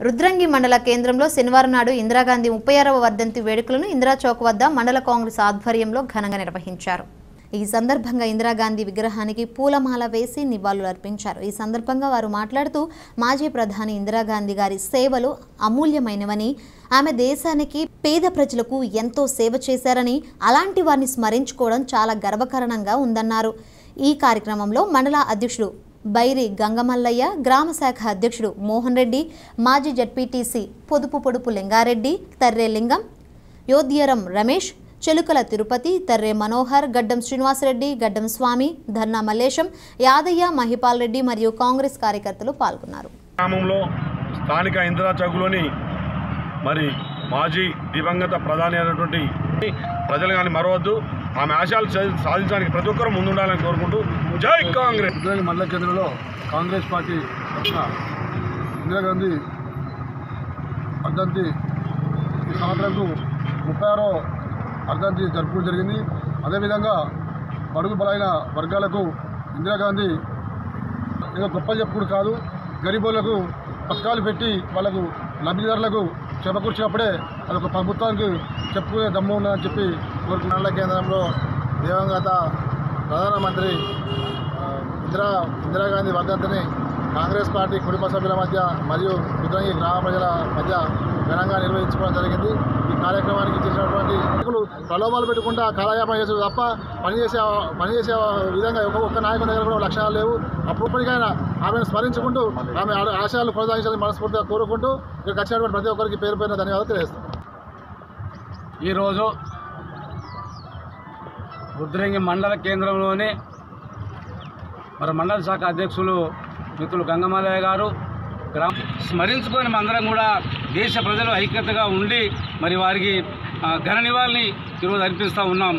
రుద్రంగి మండల కేంద్రంలో శనివారం నాడు ఇందిరాగాంధీ ముప్పై ఆరవ వర్ధంతి వేడుకలను ఇందిరా చౌక్ వద్ద మండల కాంగ్రెస్ ఆధ్వర్యంలో ఘనంగా నిర్వహించారు. ఈ సందర్భంగా ఇందిరాగాంధీ విగ్రహానికి పూలమాల వేసి నివాళులు అర్పించారు. ఈ సందర్భంగా వారు మాట్లాడుతూ మాజీ ప్రధాని ఇందిరాగాంధీ గారి సేవలు అమూల్యమైనవని ఆమె దేశానికి పేద ప్రజలకు ఎంతో సేవ చేశారని అలాంటి వారిని స్మరించుకోవడం చాలా గర్వకారణంగా ఉందన్నారు. ఈ కార్యక్రమంలో మండల అధ్యక్షుడు బైరి గంగమల్లయ్య గ్రామ శాఖ అధ్యక్షుడు మోహన్ రెడ్డి మాజీ జడ్పీటీసీ పొదుపు పొడుపు లింగారెడ్డి తర్రే లింగం యోధ్యరం రమేష్ చెలుకల తిరుపతి తర్రే మనోహర్ గడ్డం శ్రీనివాసరెడ్డి గడ్డం స్వామి ధర్నా మల్లేశం యాదయ్య మహిపాల్ రెడ్డి మరియు కాంగ్రెస్ కార్యకర్తలు పాల్గొన్నారు. గ్రామంలో స్థానిక ఇందిరా చౌక్లోని మరి మాజీ దివంగత ప్రధాని అయినటువంటి ప్రజలు కానీ మరవద్దు. ఆమె ఆశయాలు సాధించడానికి ప్రతి ఒక్కరూ ముందుండాలని కోరుకుంటూ జై కాంగ్రెస్. మండల కేంద్రంలో కాంగ్రెస్ పార్టీ ఇందిరాగాంధీ అర్ధంతి ఈ సంవత్సరంకు ముప్పై ఆరో అర్ధంతి జరుపుకోవడం జరిగింది. అదేవిధంగా బడుగు బలైన వర్గాలకు ఇందిరాగాంధీ ఏదో గొప్పలు చెప్పుడు కాదు గరీబులకు పథకాలు పెట్టి వాళ్ళకు లబ్ధిదారులకు చేపకూర్చినప్పుడే ఒక ప్రభుత్వానికి చెప్పుకునే దమ్ము ఉందని చెప్పి కోరుకున్న కేంద్రంలో దివంగత ప్రధానమంత్రి ఇందిరా ఇందిరాగాంధీ వర్ధంతిని కాంగ్రెస్ పార్టీ కుటుంబ సభ్యుల మధ్య మరియు రుద్రంగి గ్రామ ప్రజల మధ్య ఘనంగా నిర్వహించుకోవడం జరిగింది. కార్యక్రమానికి చేసినటువంటి ప్రలోభాలు పెట్టుకుంటా కాలయాపన చేసే తప్ప పనిచేసే పనిచేసే విధంగా ఒక్క ఒక్క నాయకుడి దగ్గర కూడా లక్ష్యాలు లేవు. అప్పటికైనా ఆమెను స్మరించుకుంటూ ఆమె ఆశయాలు కొనసాగించాలని మనస్ఫూర్తిగా కోరుకుంటూ ఇక్కడికి వచ్చినటువంటి ప్రతి ఒక్కరికి పేరు పేరున ధన్యవాదాలు తెలియజేస్తాను. ఈరోజు రుద్రంగి మండల కేంద్రంలోని మరి మండల శాఖ అధ్యక్షులు మిత్రులు గంగమాలయ్య గారు గ్రామ స్మరించుకొని మందరం కూడా దేశ ప్రజలు ఐక్యతగా ఉండి మరి వారికి ఘన నివాళిని ఈరోజు అర్పిస్తూ ఉన్నాం.